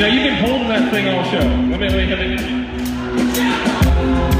know, you've been holding that thing all show. Let me, let me.